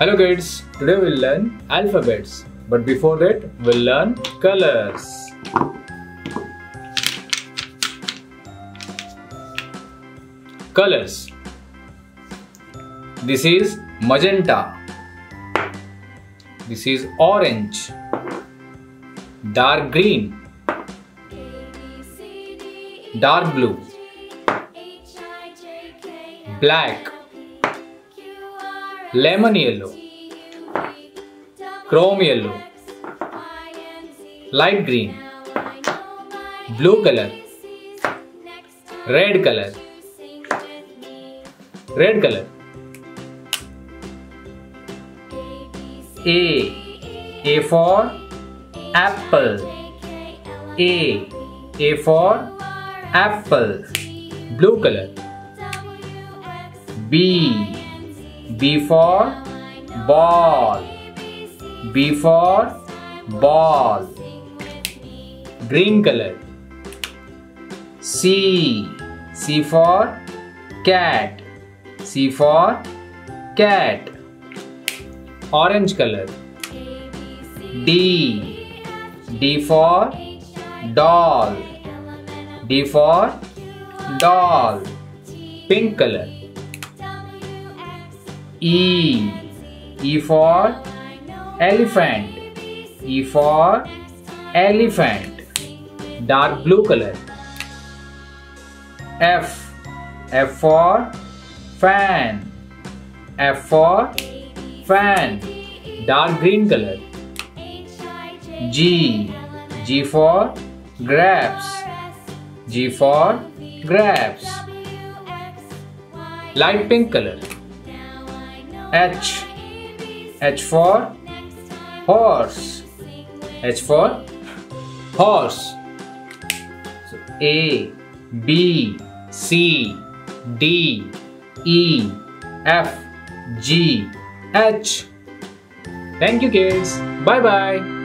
Hello kids, today we'll learn alphabets. But before that, we'll learn colors. Colors. This is magenta. This is orange. Dark green. Dark blue. Black. Lemon yellow. Chrome yellow. Light green. Blue color. Red color. Red color. A. A for apple. A. A for apple. Blue color. B. B for ball. B for ball. Green color. C. C for cat. C for cat. Orange color. D. D for doll. D for doll. Pink color. E. E for elephant. E for elephant. Dark blue color. F. F for fan. F for fan. Dark green color. G. G for grapes. G for grapes. Light pink color. H. H for horse. H for horse. So A, B, C, D, E, F, G, H. Thank you kids. Bye bye.